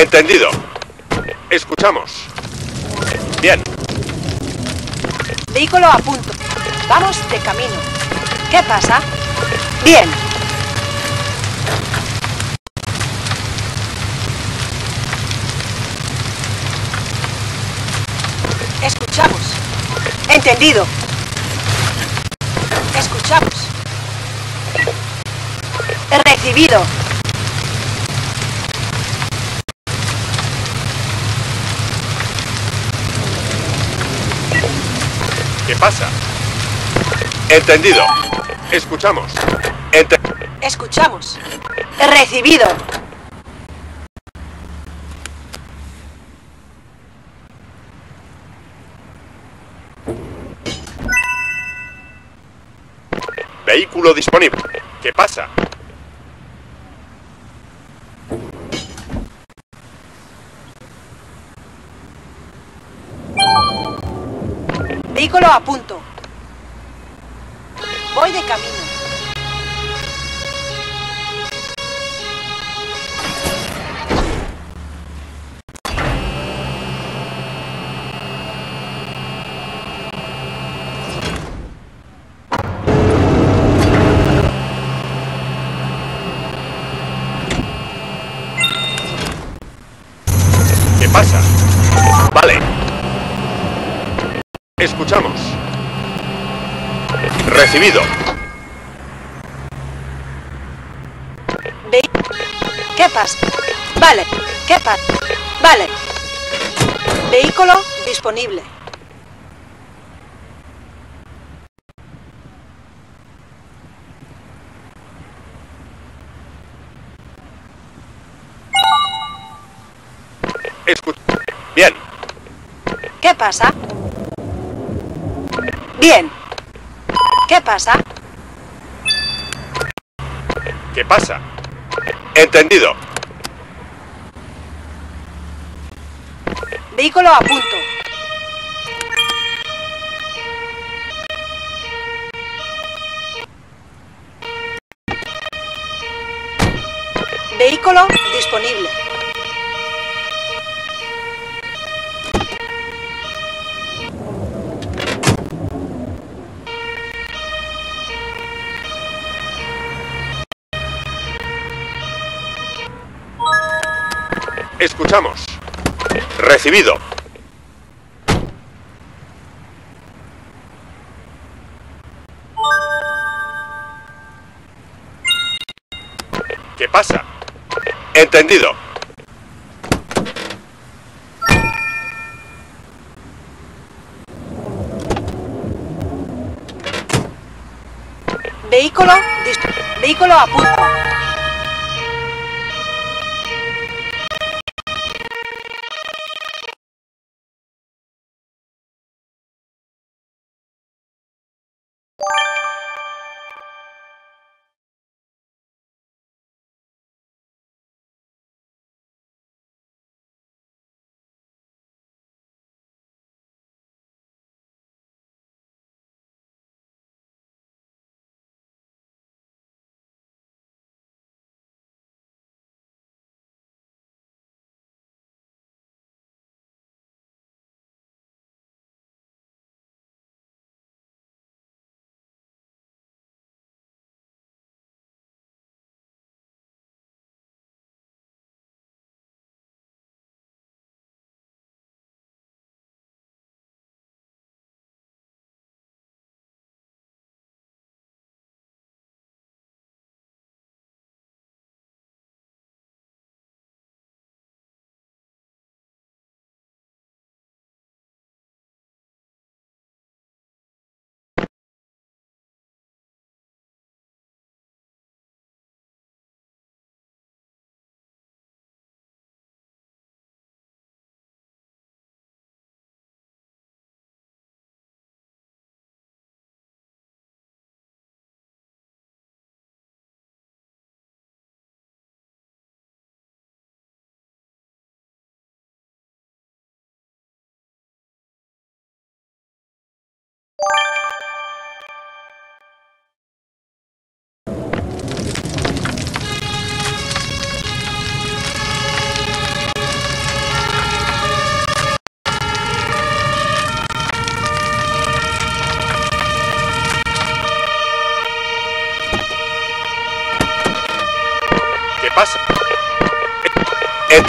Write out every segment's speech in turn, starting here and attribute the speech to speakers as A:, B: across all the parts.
A: Entendido. Escuchamos. Bien.
B: Vehículo a punto. Vamos de camino. ¿Qué pasa? Bien. Escuchamos. Entendido. Escuchamos. Recibido.
A: ¿Qué pasa? Entendido. Escuchamos. Ente-
B: Escuchamos. Recibido.
A: Vehículo disponible. ¿Qué pasa?
B: Vehículo a punto. Voy de camino.
A: Recibido.
B: ¿Qué pasa? Vale. ¿Qué pasa? Vale. Vehículo disponible.
A: Escu- Bien.
B: ¿Qué pasa? Bien. ¿Qué pasa?
A: ¿Qué pasa? Entendido.
B: Vehículo a punto. Vehículo disponible.
A: Escuchamos. Recibido. ¿Qué pasa? Entendido.
B: Vehículo Vehículo a punto.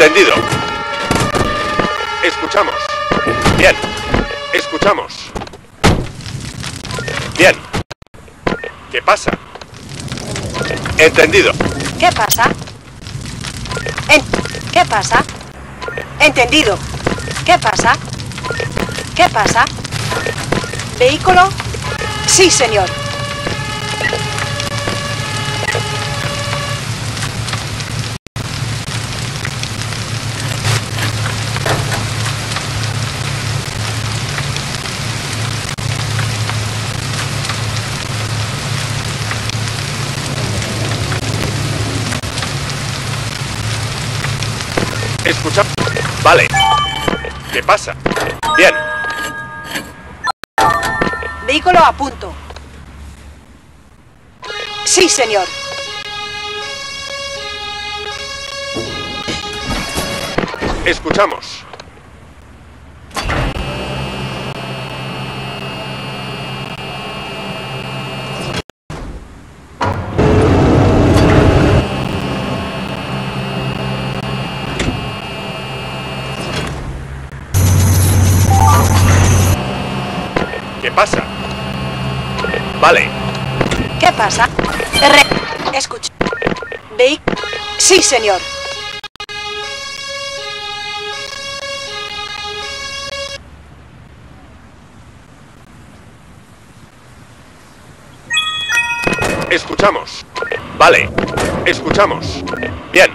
A: Entendido. Escuchamos. Bien. Escuchamos. Bien. ¿Qué pasa? Entendido.
B: ¿Qué pasa? ¿Qué pasa? Entendido. ¿Qué pasa? ¿Qué pasa? ¿Vehículo? Sí, señor.
A: Escucha. Vale. ¿Qué pasa? Bien.
B: Vehículo a punto. Sí, señor.
A: Escuchamos. Vale.
B: ¿Qué pasa? Re- Escucha. Vehículo. Sí, señor.
A: Escuchamos. Vale. Escuchamos. Bien.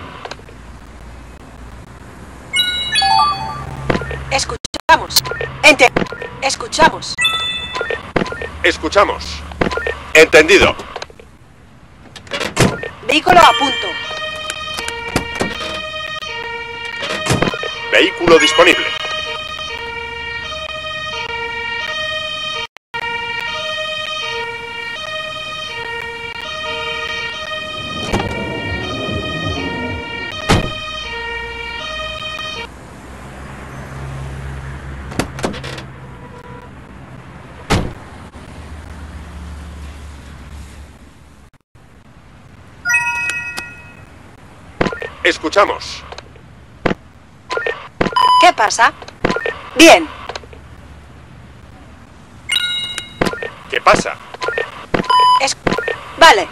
B: Escuchamos. Ente- Escuchamos.
A: Escuchamos. Entendido.
B: Vehículo a punto.
A: Vehículo disponible. Escuchamos.
B: ¿Qué pasa? Bien.
A: ¿Qué pasa?
B: Es- Vale.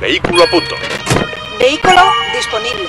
A: Vehículo a punto.
B: Vehículo disponible.